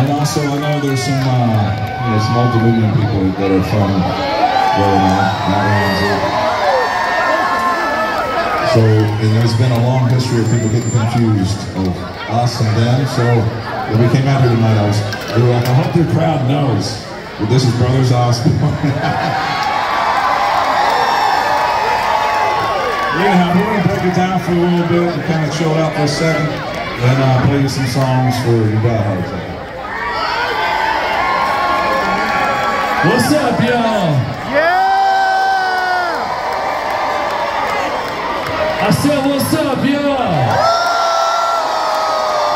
And also, I know there's some, uh, you know, some old Dominion people that are from Ramsey. So, and there's been a long history of people getting confused of us and them. So, when we came out here tonight, I was, we were like, I hope your crowd knows that this is Brothers Osborne. Anyhow, we're gonna break it down for a little bit and kind of chill out for a second, and uh, play you some songs for your diehards. What's up, y'all? Yeah! I said, what's up, y'all?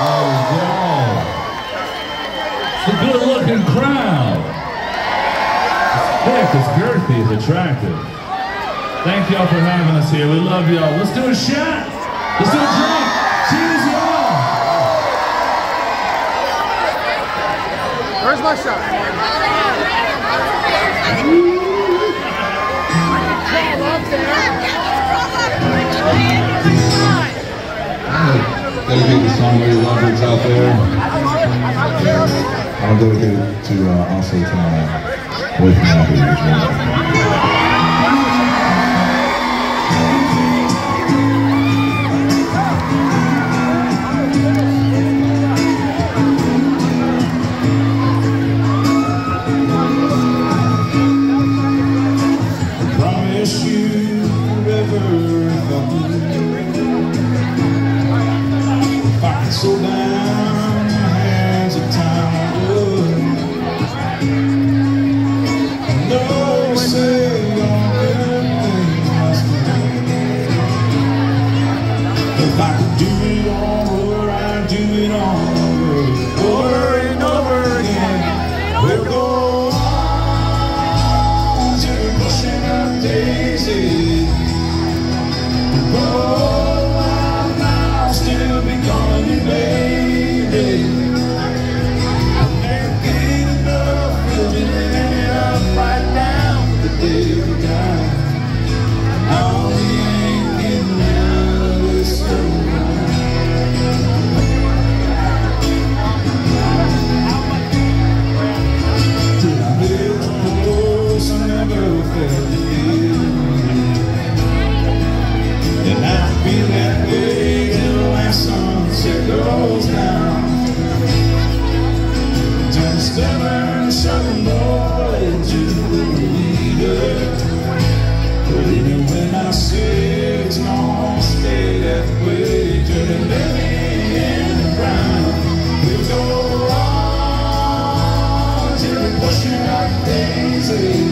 Oh, y'all. It's a good looking crowd. It's thick, it's girthy, it's attractive. Thank y'all for having us here. We love y'all. Let's do a shot. Let's do a drink. Cheers, y'all. Where's my shot? Your lovebirds out there. I'll dedicate it to uh, also to my boyfriend daisy.